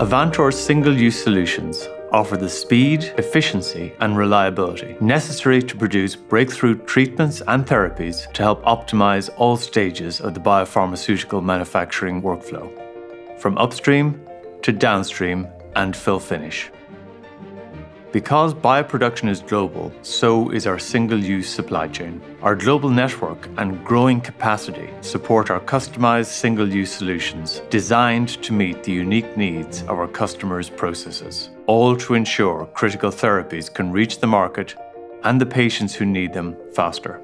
Avantor's single use solutions offer the speed, efficiency, and reliability necessary to produce breakthrough treatments and therapies to help optimize all stages of the biopharmaceutical manufacturing workflow, from upstream to downstream and fill finish. Because bioproduction is global, so is our single-use supply chain. Our global network and growing capacity support our customized single-use solutions designed to meet the unique needs of our customers' processes, all to ensure critical therapies can reach the market and the patients who need them faster.